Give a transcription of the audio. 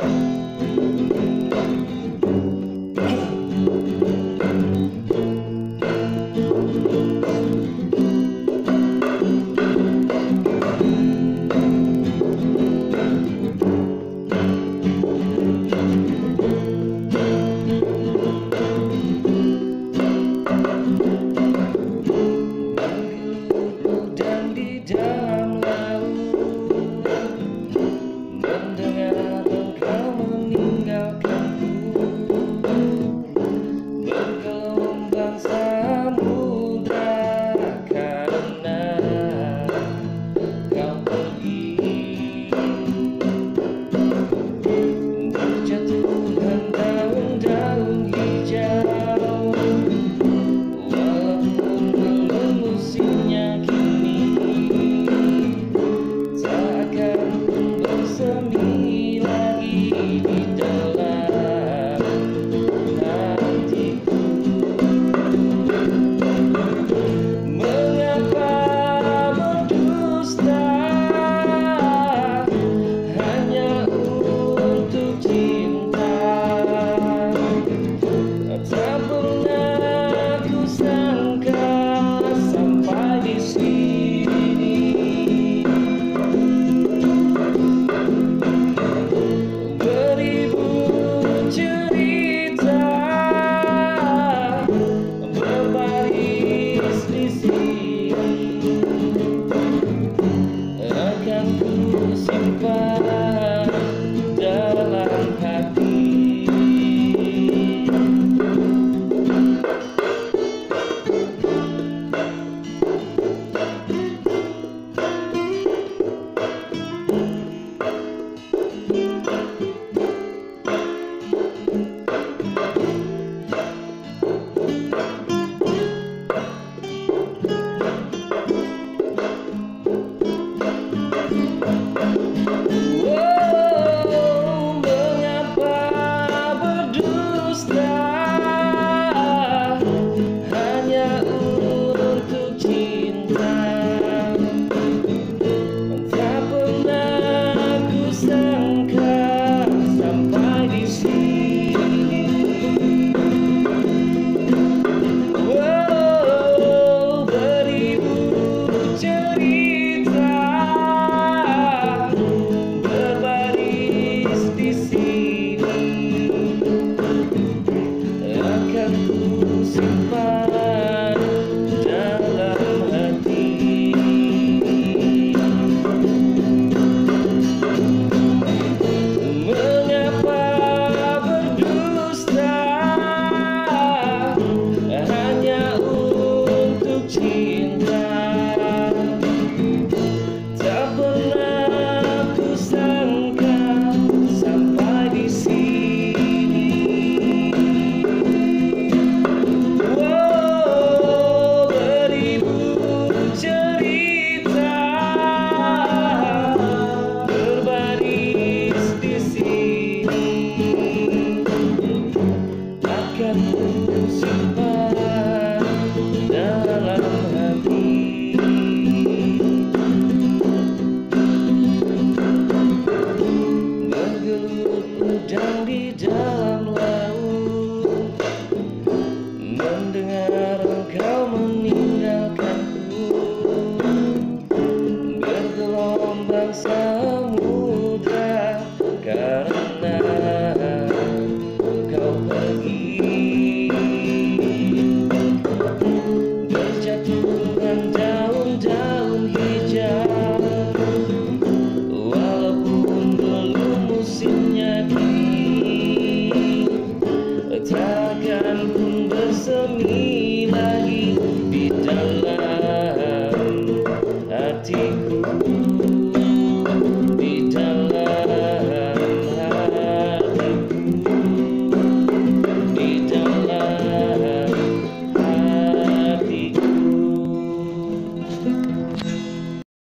you. Takkan pun bersemi